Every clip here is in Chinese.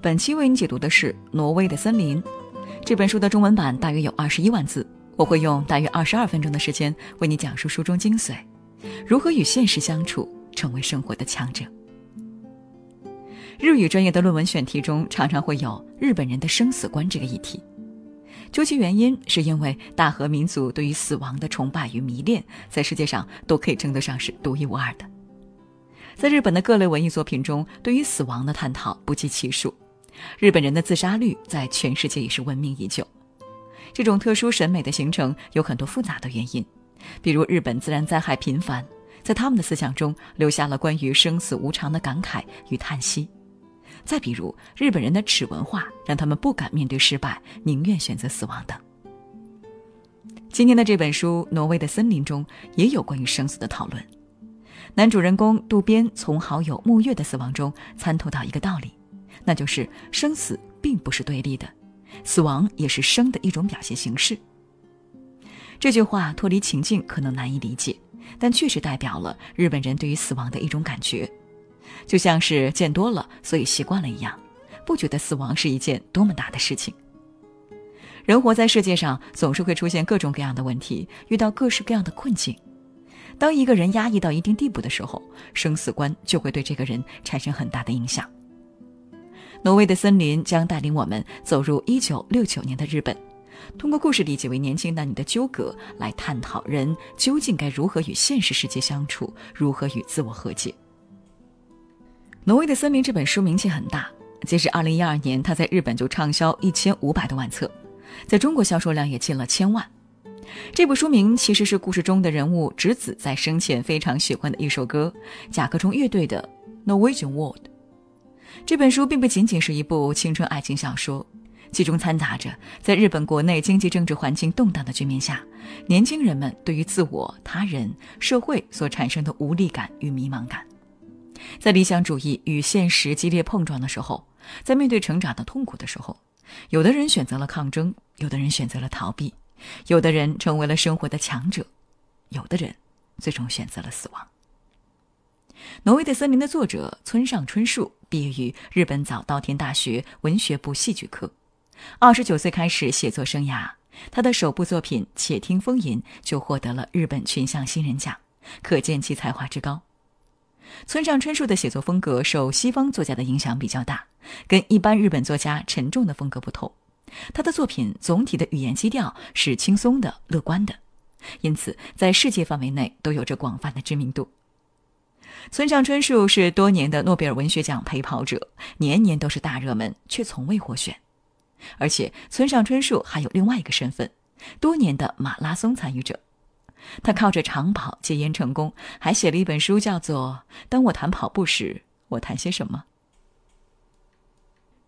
本期为你解读的是《挪威的森林》这本书的中文版，大约有二十一万字。我会用大约二十二分钟的时间为你讲述书中精髓，如何与现实相处，成为生活的强者。日语专业的论文选题中常常会有日本人的生死观这个议题，究其原因，是因为大和民族对于死亡的崇拜与迷恋，在世界上都可以称得上是独一无二的。在日本的各类文艺作品中，对于死亡的探讨不计其数。日本人的自杀率在全世界也是闻名已久。这种特殊审美的形成有很多复杂的原因，比如日本自然灾害频繁，在他们的思想中留下了关于生死无常的感慨与叹息；再比如日本人的耻文化，让他们不敢面对失败，宁愿选择死亡等。今天的这本书《挪威的森林》中也有关于生死的讨论。男主人公渡边从好友木月的死亡中参透到一个道理。那就是生死并不是对立的，死亡也是生的一种表现形式。这句话脱离情境可能难以理解，但确实代表了日本人对于死亡的一种感觉，就像是见多了所以习惯了一样，不觉得死亡是一件多么大的事情。人活在世界上，总是会出现各种各样的问题，遇到各式各样的困境。当一个人压抑到一定地步的时候，生死观就会对这个人产生很大的影响。挪威的森林将带领我们走入一九六九年的日本，通过故事里几位年轻男女的纠葛来探讨人究竟该如何与现实世界相处，如何与自我和解。《挪威的森林》这本书名气很大，截至二零一二年，它在日本就畅销一千五百多万册，在中国销售量也近了千万。这部书名其实是故事中的人物直子在生前非常喜欢的一首歌——甲壳虫乐队的《Norwegian World》。这本书并不仅仅是一部青春爱情小说，其中掺杂着在日本国内经济政治环境动荡的局面下，年轻人们对于自我、他人、社会所产生的无力感与迷茫感。在理想主义与现实激烈碰撞的时候，在面对成长的痛苦的时候，有的人选择了抗争，有的人选择了逃避，有的人成为了生活的强者，有的人最终选择了死亡。《挪威的森林》的作者村上春树毕业于日本早稻田大学文学部戏剧科，二十九岁开始写作生涯。他的首部作品《且听风吟》就获得了日本群像新人奖，可见其才华之高。村上春树的写作风格受西方作家的影响比较大，跟一般日本作家沉重的风格不同。他的作品总体的语言基调是轻松的、乐观的，因此在世界范围内都有着广泛的知名度。村上春树是多年的诺贝尔文学奖陪跑者，年年都是大热门，却从未获选。而且，村上春树还有另外一个身份：多年的马拉松参与者。他靠着长跑戒烟成功，还写了一本书，叫做《当我谈跑步时，我谈些什么》。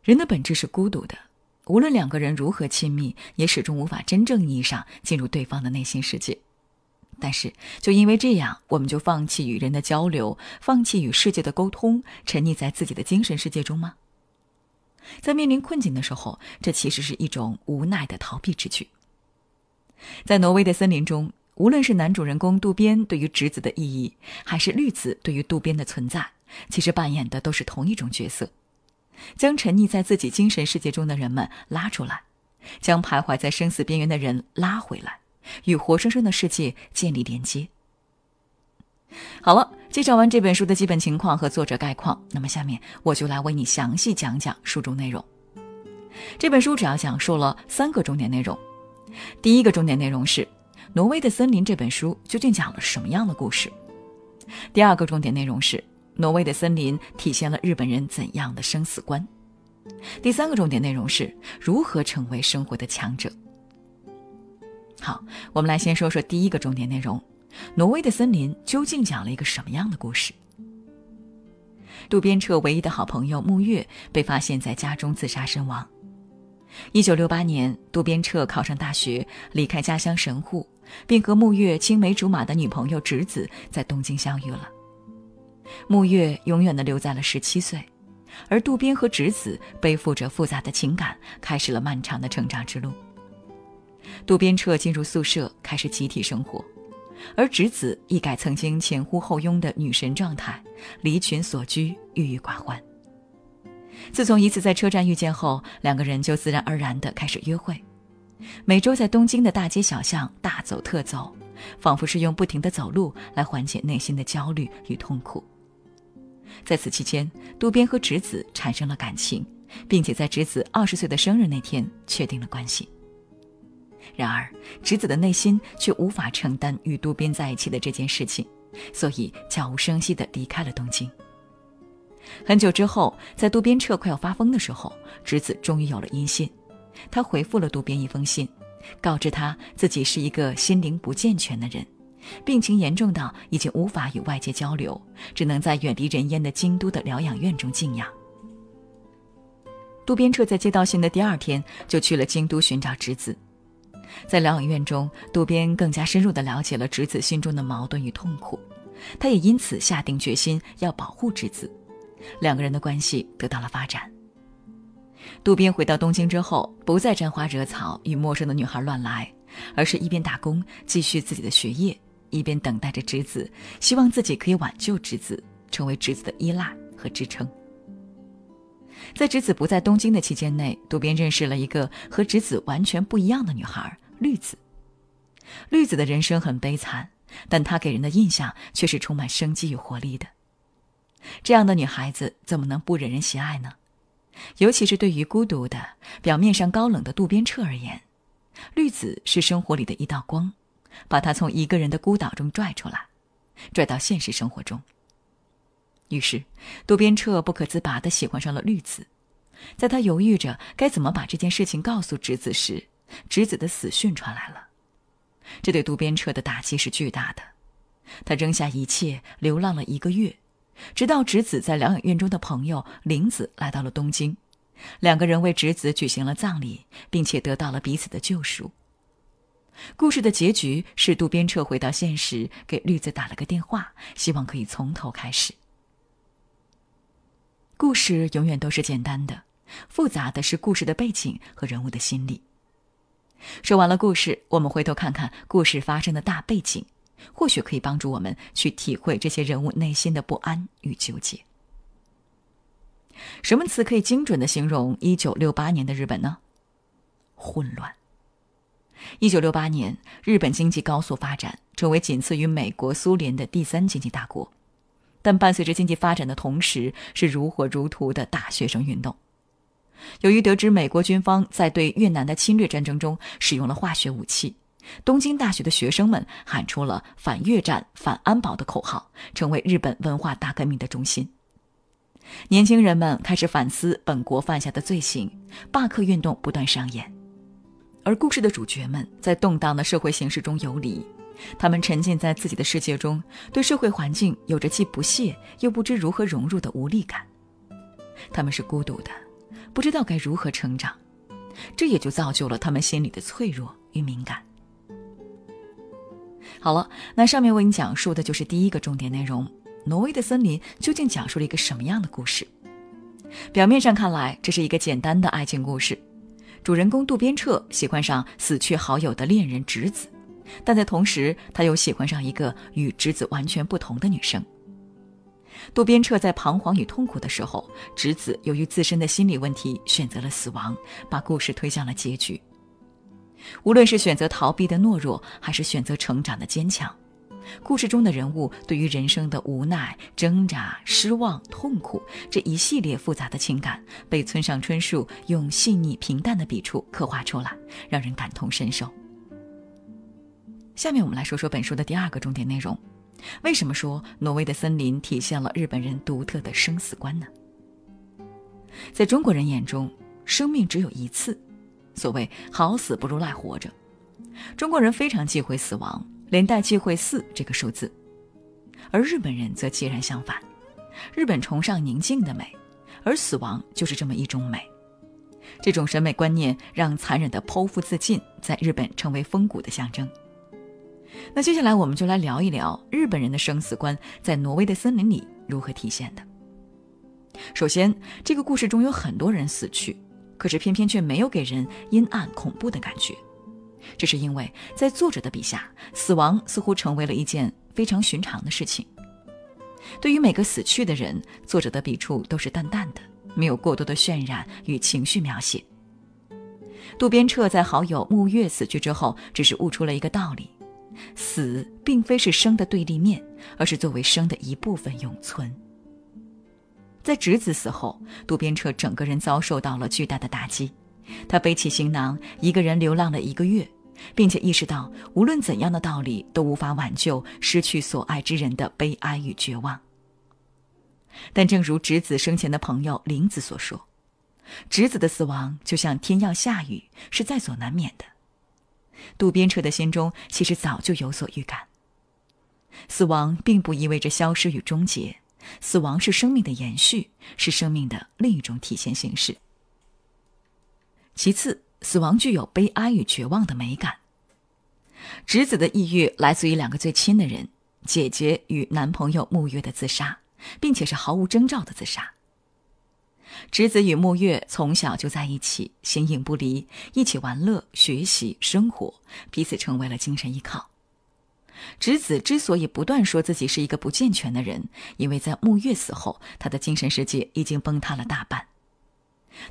人的本质是孤独的，无论两个人如何亲密，也始终无法真正意义上进入对方的内心世界。但是，就因为这样，我们就放弃与人的交流，放弃与世界的沟通，沉溺在自己的精神世界中吗？在面临困境的时候，这其实是一种无奈的逃避之举。在挪威的森林中，无论是男主人公渡边对于直子的意义，还是绿子对于渡边的存在，其实扮演的都是同一种角色：将沉溺在自己精神世界中的人们拉出来，将徘徊在生死边缘的人拉回来。与活生生的世界建立连接。好了，介绍完这本书的基本情况和作者概况，那么下面我就来为你详细讲讲书中内容。这本书主要讲述了三个重点内容。第一个重点内容是《挪威的森林》这本书究竟讲了什么样的故事？第二个重点内容是《挪威的森林》体现了日本人怎样的生死观？第三个重点内容是如何成为生活的强者？好，我们来先说说第一个重点内容：挪威的森林究竟讲了一个什么样的故事？渡边彻唯一的好朋友木月被发现在家中自杀身亡。一九六八年，渡边彻考上大学，离开家乡神户，并和木月青梅竹马的女朋友直子在东京相遇了。木月永远的留在了十七岁，而渡边和直子背负着复杂的情感，开始了漫长的成长之路。渡边彻进入宿舍，开始集体生活，而直子一改曾经前呼后拥的女神状态，离群所居，郁郁寡欢。自从一次在车站遇见后，两个人就自然而然地开始约会，每周在东京的大街小巷大走特走，仿佛是用不停的走路来缓解内心的焦虑与痛苦。在此期间，渡边和直子产生了感情，并且在直子二十岁的生日那天确定了关系。然而，直子的内心却无法承担与渡边在一起的这件事情，所以悄无声息地离开了东京。很久之后，在渡边彻快要发疯的时候，直子终于有了音信。他回复了渡边一封信，告知他自己是一个心灵不健全的人，病情严重到已经无法与外界交流，只能在远离人烟的京都的疗养院中静养。渡边彻在接到信的第二天就去了京都寻找直子。在疗养院中，渡边更加深入地了解了直子心中的矛盾与痛苦，他也因此下定决心要保护直子。两个人的关系得到了发展。渡边回到东京之后，不再沾花惹草，与陌生的女孩乱来，而是一边打工继续自己的学业，一边等待着直子，希望自己可以挽救直子，成为直子的依赖和支撑。在直子不在东京的期间内，渡边认识了一个和直子完全不一样的女孩绿子。绿子的人生很悲惨，但她给人的印象却是充满生机与活力的。这样的女孩子怎么能不惹人喜爱呢？尤其是对于孤独的、表面上高冷的渡边彻而言，绿子是生活里的一道光，把他从一个人的孤岛中拽出来，拽到现实生活中。于是，渡边彻不可自拔地喜欢上了绿子。在他犹豫着该怎么把这件事情告诉直子时，直子的死讯传来了。这对渡边彻的打击是巨大的。他扔下一切，流浪了一个月。直到直子在疗养院中的朋友玲子来到了东京，两个人为直子举行了葬礼，并且得到了彼此的救赎。故事的结局是渡边彻回到现实，给绿子打了个电话，希望可以从头开始。故事永远都是简单的，复杂的是故事的背景和人物的心理。说完了故事，我们回头看看故事发生的大背景。或许可以帮助我们去体会这些人物内心的不安与纠结。什么词可以精准的形容一九六八年的日本呢？混乱。一九六八年，日本经济高速发展，成为仅次于美国、苏联的第三经济大国。但伴随着经济发展的同时，是如火如荼的大学生运动。由于得知美国军方在对越南的侵略战争中使用了化学武器。东京大学的学生们喊出了“反越战、反安保”的口号，成为日本文化大革命的中心。年轻人们开始反思本国犯下的罪行，罢课运动不断上演。而故事的主角们在动荡的社会形势中游离，他们沉浸在自己的世界中，对社会环境有着既不屑又不知如何融入的无力感。他们是孤独的，不知道该如何成长，这也就造就了他们心里的脆弱与敏感。好了，那上面为你讲述的就是第一个重点内容：挪威的森林究竟讲述了一个什么样的故事？表面上看来，这是一个简单的爱情故事，主人公渡边彻喜欢上死去好友的恋人直子，但在同时，他又喜欢上一个与直子完全不同的女生。渡边彻在彷徨与痛苦的时候，直子由于自身的心理问题选择了死亡，把故事推向了结局。无论是选择逃避的懦弱，还是选择成长的坚强，故事中的人物对于人生的无奈、挣扎、失望、痛苦这一系列复杂的情感，被村上春树用细腻平淡的笔触刻画出来，让人感同身受。下面我们来说说本书的第二个重点内容：为什么说挪威的森林体现了日本人独特的生死观呢？在中国人眼中，生命只有一次。所谓好死不如赖活着，中国人非常忌讳死亡，连带忌讳四这个数字，而日本人则截然相反，日本崇尚宁静的美，而死亡就是这么一种美。这种审美观念让残忍的剖腹自尽在日本成为风骨的象征。那接下来我们就来聊一聊日本人的生死观在挪威的森林里如何体现的。首先，这个故事中有很多人死去。可是偏偏却没有给人阴暗恐怖的感觉，这是因为在作者的笔下，死亡似乎成为了一件非常寻常的事情。对于每个死去的人，作者的笔触都是淡淡的，没有过多的渲染与情绪描写。渡边彻在好友木月死去之后，只是悟出了一个道理：死并非是生的对立面，而是作为生的一部分永存。在直子死后，渡边彻整个人遭受到了巨大的打击，他背起行囊，一个人流浪了一个月，并且意识到无论怎样的道理都无法挽救失去所爱之人的悲哀与绝望。但正如直子生前的朋友玲子所说。直子的死亡就像天要下雨，是在所难免的。渡边彻的心中其实早就有所预感。死亡并不意味着消失与终结，死亡是生命的延续，是生命的另一种体现形式。其次，死亡具有悲哀与绝望的美感。直子的抑郁来自于两个最亲的人：姐姐与男朋友木月的自杀，并且是毫无征兆的自杀。直子与木月从小就在一起，形影不离，一起玩乐、学习、生活，彼此成为了精神依靠。直子之所以不断说自己是一个不健全的人，因为在木月死后，他的精神世界已经崩塌了大半。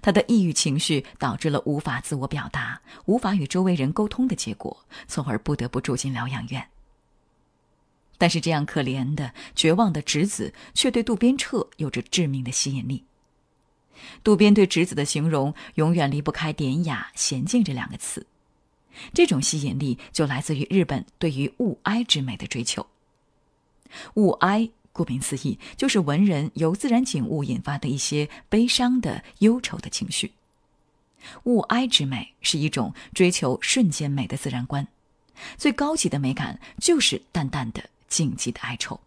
他的抑郁情绪导致了无法自我表达、无法与周围人沟通的结果，从而不得不住进疗养院。但是，这样可怜的、绝望的直子，却对渡边彻有着致命的吸引力。渡边对直子的形容永远离不开典雅、娴静这两个词，这种吸引力就来自于日本对于物哀之美的追求。物哀，顾名思义，就是文人由自然景物引发的一些悲伤的、忧愁的情绪。物哀之美是一种追求瞬间美的自然观，最高级的美感就是淡淡的、静寂的哀愁。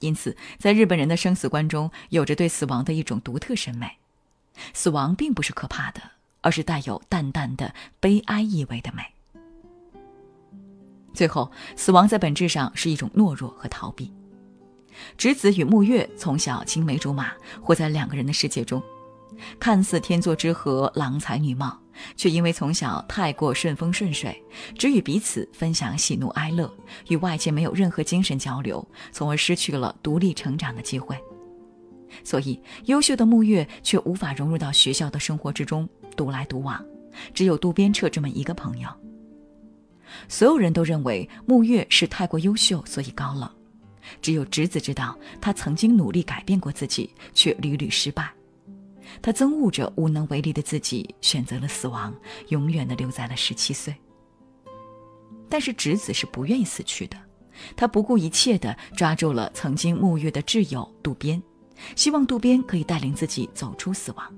因此，在日本人的生死观中，有着对死亡的一种独特审美。死亡并不是可怕的，而是带有淡淡的悲哀意味的美。最后，死亡在本质上是一种懦弱和逃避。直子与木月从小青梅竹马，活在两个人的世界中，看似天作之合，郎才女貌。却因为从小太过顺风顺水，只与彼此分享喜怒哀乐，与外界没有任何精神交流，从而失去了独立成长的机会。所以，优秀的木月却无法融入到学校的生活之中，独来独往，只有渡边彻这么一个朋友。所有人都认为木月是太过优秀，所以高冷。只有直子知道，他曾经努力改变过自己，却屡屡失败。他憎恶着无能为力的自己，选择了死亡，永远的留在了十七岁。但是直子是不愿意死去的，他不顾一切的抓住了曾经沐月的挚友渡边，希望渡边可以带领自己走出死亡。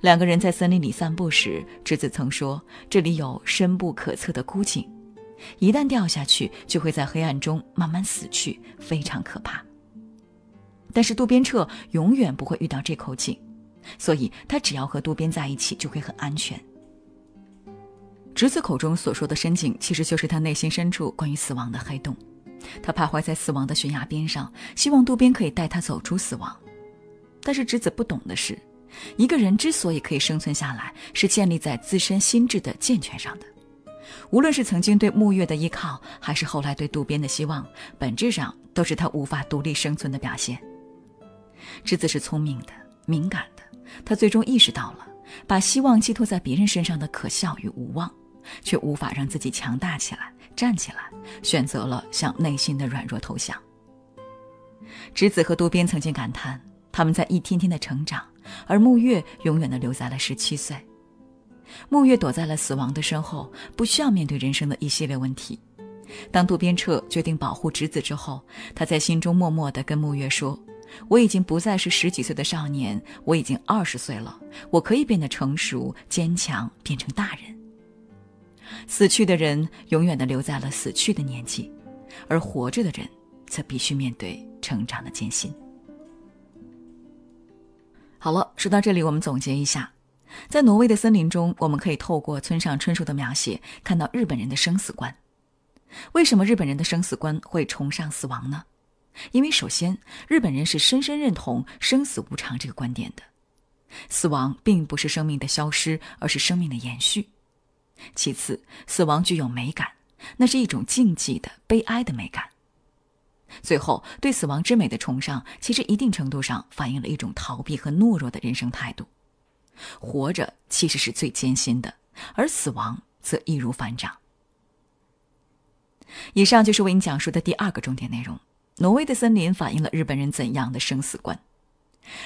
两个人在森林里散步时，直子曾说：“这里有深不可测的枯井，一旦掉下去，就会在黑暗中慢慢死去，非常可怕。”但是渡边彻永远不会遇到这口井，所以他只要和渡边在一起就会很安全。直子口中所说的深井，其实就是他内心深处关于死亡的黑洞。他徘徊在死亡的悬崖边上，希望渡边可以带他走出死亡。但是直子不懂的是，一个人之所以可以生存下来，是建立在自身心智的健全上的。无论是曾经对木月的依靠，还是后来对渡边的希望，本质上都是他无法独立生存的表现。直子是聪明的、敏感的，他最终意识到了把希望寄托在别人身上的可笑与无望，却无法让自己强大起来、站起来，选择了向内心的软弱投降。直子和渡边曾经感叹，他们在一天天的成长，而木月永远的留在了十七岁。木月躲在了死亡的身后，不需要面对人生的一系列问题。当渡边彻决定保护直子之后，他在心中默默的跟木月说。我已经不再是十几岁的少年，我已经二十岁了。我可以变得成熟、坚强，变成大人。死去的人永远的留在了死去的年纪，而活着的人则必须面对成长的艰辛。好了，说到这里，我们总结一下：在挪威的森林中，我们可以透过村上春树的描写，看到日本人的生死观。为什么日本人的生死观会崇尚死亡呢？因为首先，日本人是深深认同生死无常这个观点的，死亡并不是生命的消失，而是生命的延续。其次，死亡具有美感，那是一种静寂的、悲哀的美感。最后对死亡之美的崇尚，其实一定程度上反映了一种逃避和懦弱的人生态度。活着其实是最艰辛的，而死亡则易如反掌。以上就是为你讲述的第二个重点内容：挪威的森林反映了日本人怎样的生死观。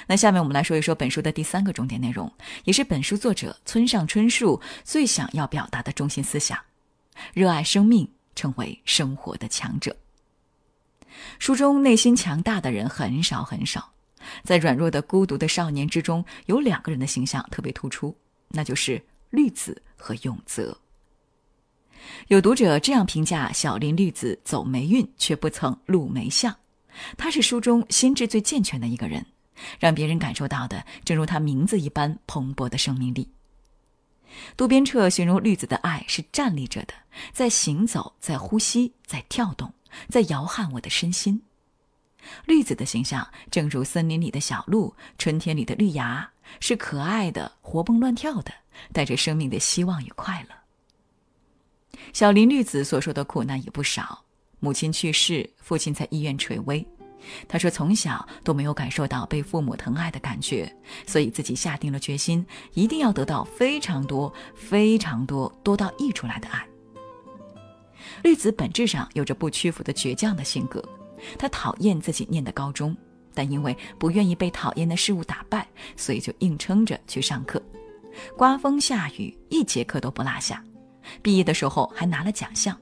那下面我们来说一说本书的第三个重点内容，也是本书作者村上春树最想要表达的中心思想：热爱生命，成为生活的强者。书中内心强大的人很少很少，在软弱的孤独的少年之中，有两个人的形象特别突出，那就是绿子和永泽。有读者这样评价小林绿子：走霉运却不曾露霉相。他是书中心智最健全的一个人，让别人感受到的正如他名字一般蓬勃的生命力。渡边彻形容绿子的爱是站立着的，在行走，在呼吸，在跳动。在摇撼我的身心。绿子的形象，正如森林里的小鹿，春天里的绿芽，是可爱的、活蹦乱跳的，带着生命的希望与快乐。小林绿子所受的苦难也不少，母亲去世，父亲在医院垂危。他说，从小都没有感受到被父母疼爱的感觉，所以自己下定了决心，一定要得到非常多、非常多、多到溢出来的爱。绿子本质上有着不屈服的倔强的性格，她讨厌自己念的高中，但因为不愿意被讨厌的事物打败，所以就硬撑着去上课，刮风下雨一节课都不落下，毕业的时候还拿了奖项。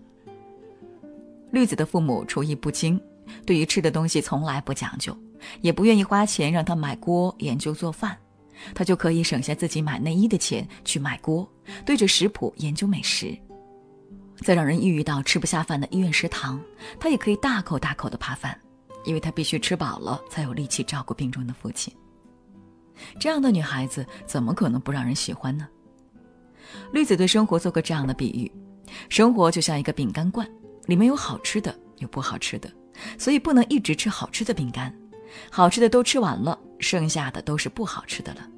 绿子的父母厨艺不精，对于吃的东西从来不讲究，也不愿意花钱让他买锅研究做饭，他就可以省下自己买内衣的钱去买锅，对着食谱研究美食。在让人抑郁到吃不下饭的医院食堂，她也可以大口大口的扒饭，因为她必须吃饱了才有力气照顾病重的父亲。这样的女孩子怎么可能不让人喜欢呢？绿子对生活做过这样的比喻：生活就像一个饼干罐，里面有好吃的，有不好吃的，所以不能一直吃好吃的饼干，好吃的都吃完了，剩下的都是不好吃的了。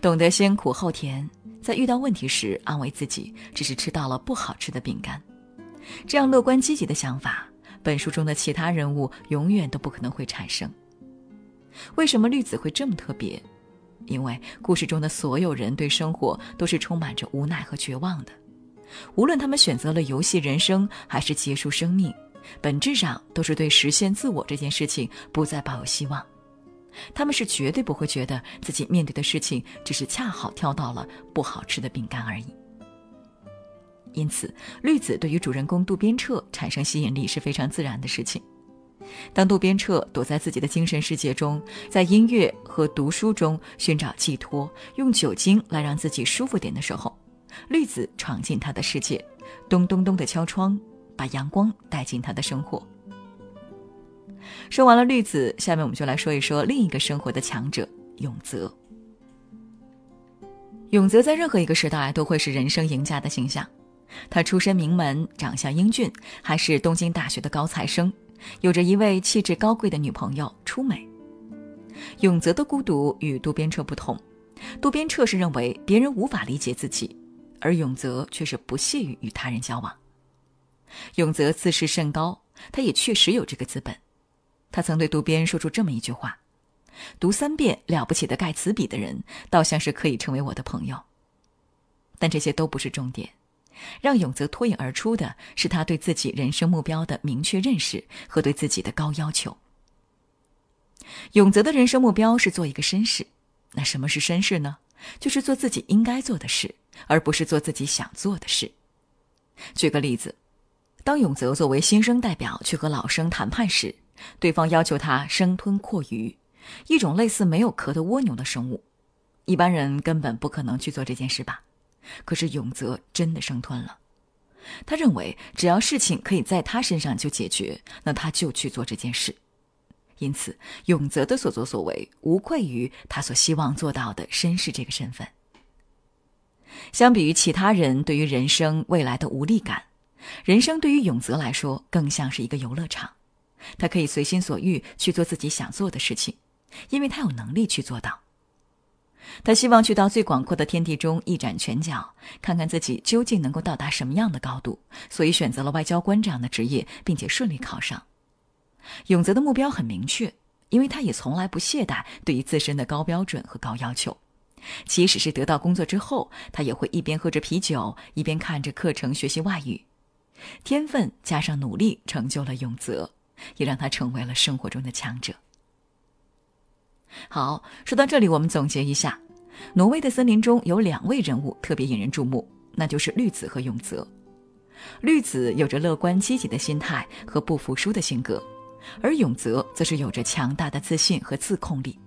懂得先苦后甜。在遇到问题时，安慰自己只是吃到了不好吃的饼干，这样乐观积极的想法，本书中的其他人物永远都不可能会产生。为什么绿子会这么特别？因为故事中的所有人对生活都是充满着无奈和绝望的，无论他们选择了游戏人生还是结束生命，本质上都是对实现自我这件事情不再抱有希望。他们是绝对不会觉得自己面对的事情只是恰好挑到了不好吃的饼干而已。因此，绿子对于主人公渡边彻产生吸引力是非常自然的事情。当渡边彻躲在自己的精神世界中，在音乐和读书中寻找寄托，用酒精来让自己舒服点的时候，绿子闯进他的世界，咚咚咚的敲窗，把阳光带进他的生活。说完了绿子，下面我们就来说一说另一个生活的强者永泽。永泽在任何一个时代都会是人生赢家的形象。他出身名门，长相英俊，还是东京大学的高材生，有着一位气质高贵的女朋友出美。永泽的孤独与渡边彻不同，渡边彻是认为别人无法理解自己，而永泽却是不屑于与他人交往。永泽自视甚高，他也确实有这个资本。他曾对渡边说出这么一句话：“读三遍了不起的盖茨比的人，倒像是可以成为我的朋友。”但这些都不是重点，让永泽脱颖而出的是他对自己人生目标的明确认识和对自己的高要求。永泽的人生目标是做一个绅士，那什么是绅士呢？就是做自己应该做的事，而不是做自己想做的事。举个例子，当永泽作为新生代表去和老生谈判时，对方要求他生吞阔鱼，一种类似没有壳的蜗牛的生物，一般人根本不可能去做这件事吧？可是永泽真的生吞了。他认为只要事情可以在他身上就解决，那他就去做这件事。因此，永泽的所作所为无愧于他所希望做到的绅士这个身份。相比于其他人对于人生未来的无力感，人生对于永泽来说更像是一个游乐场。他可以随心所欲去做自己想做的事情，因为他有能力去做到。他希望去到最广阔的天地中一展拳脚，看看自己究竟能够到达什么样的高度，所以选择了外交官这样的职业，并且顺利考上。永泽的目标很明确，因为他也从来不懈怠对于自身的高标准和高要求。即使是得到工作之后，他也会一边喝着啤酒，一边看着课程学习外语。天分加上努力，成就了永泽，也让他成为了生活中的强者。好，说到这里，我们总结一下：挪威的森林中有两位人物特别引人注目，那就是绿子和永泽。绿子有着乐观积极的心态和不服输的性格，而永泽则是有着强大的自信和自控力。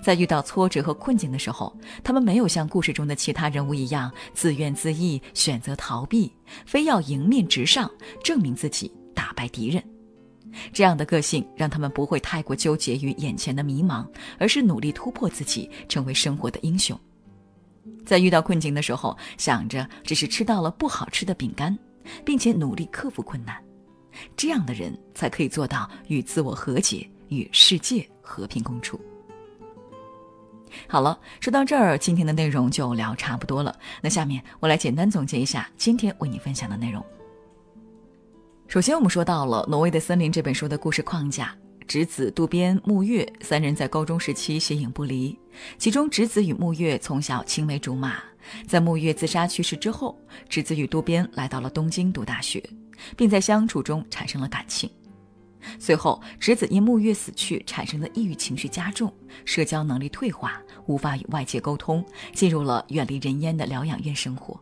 在遇到挫折和困境的时候，他们没有像故事中的其他人物一样自怨自艾，选择逃避，非要迎面直上，证明自己，打败敌人。这样的个性让他们不会太过纠结于眼前的迷茫，而是努力突破自己，成为生活的英雄。在遇到困境的时候，想着只是吃到了不好吃的饼干，并且努力克服困难，这样的人才可以做到与自我和解，与世界和平共处。好了，说到这儿，今天的内容就聊差不多了。那下面我来简单总结一下今天为你分享的内容。首先，我们说到了《挪威的森林》这本书的故事框架：直子、渡边、木月三人在高中时期形影不离。其中，直子与木月从小青梅竹马，在木月自杀去世之后，直子与渡边来到了东京读大学，并在相处中产生了感情。随后，直子因木月死去产生的抑郁情绪加重，社交能力退化，无法与外界沟通，进入了远离人烟的疗养院生活。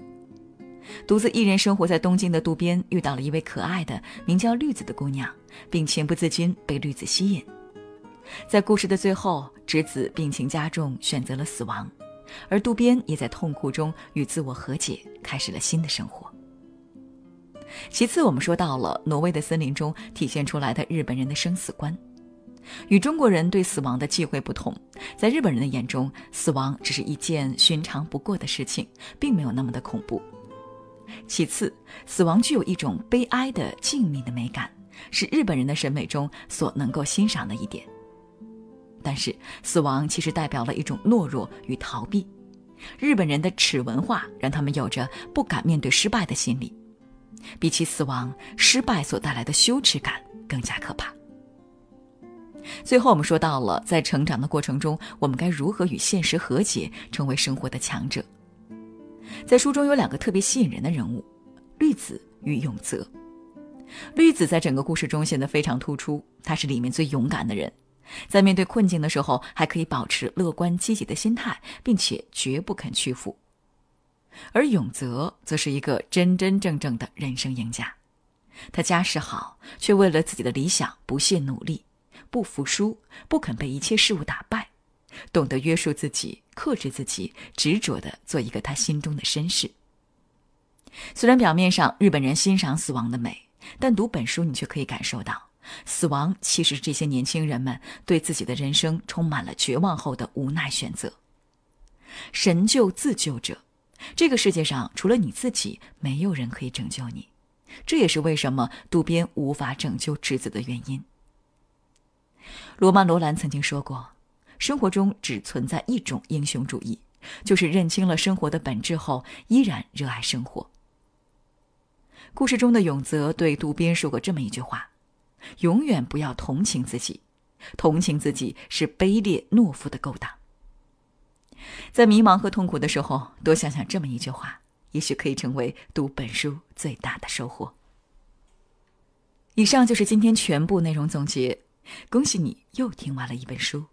独自一人生活在东京的渡边遇到了一位可爱的名叫绿子的姑娘，并情不自禁被绿子吸引。在故事的最后，直子病情加重，选择了死亡，而渡边也在痛苦中与自我和解，开始了新的生活。其次，我们说到了挪威的森林中体现出来的日本人的生死观，与中国人对死亡的忌讳不同，在日本人的眼中，死亡只是一件寻常不过的事情，并没有那么的恐怖。其次，死亡具有一种悲哀的静谧的美感，是日本人的审美中所能够欣赏的一点。但是，死亡其实代表了一种懦弱与逃避，日本人的耻文化让他们有着不敢面对失败的心理。比起死亡，失败所带来的羞耻感更加可怕。最后，我们说到了在成长的过程中，我们该如何与现实和解，成为生活的强者。在书中有两个特别吸引人的人物，绿子与永泽。绿子在整个故事中显得非常突出，他是里面最勇敢的人，在面对困境的时候，还可以保持乐观积极的心态，并且绝不肯屈服。而永泽则是一个真真正正的人生赢家，他家世好，却为了自己的理想不懈努力，不服输，不肯被一切事物打败，懂得约束自己，克制自己，执着的做一个他心中的绅士。虽然表面上日本人欣赏死亡的美，但读本书你却可以感受到，死亡其实是这些年轻人们对自己的人生充满了绝望后的无奈选择。神救自救者。这个世界上除了你自己，没有人可以拯救你。这也是为什么渡边无法拯救侄子的原因。罗曼·罗兰曾经说过：“生活中只存在一种英雄主义，就是认清了生活的本质后，依然热爱生活。”故事中的永泽对渡边说过这么一句话：“永远不要同情自己，同情自己是卑劣懦夫的勾当。”在迷茫和痛苦的时候，多想想这么一句话，也许可以成为读本书最大的收获。以上就是今天全部内容总结，恭喜你又听完了一本书。